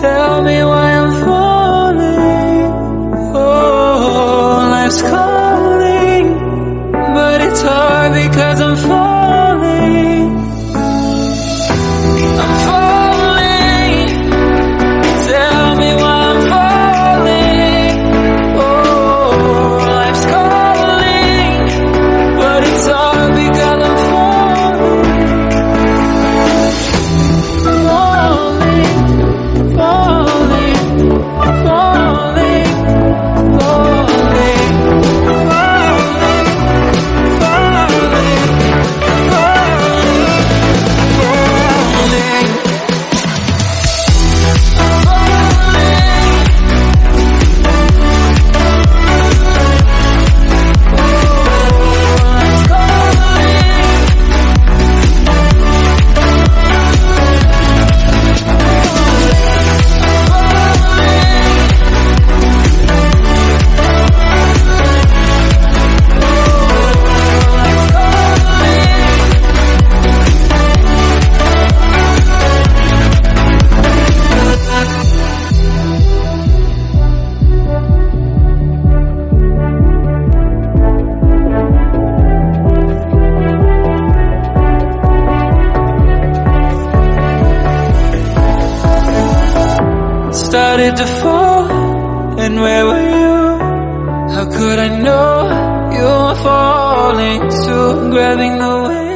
Tell me started to fall. And where were you? How could i know you were falling? Too grabbing the wind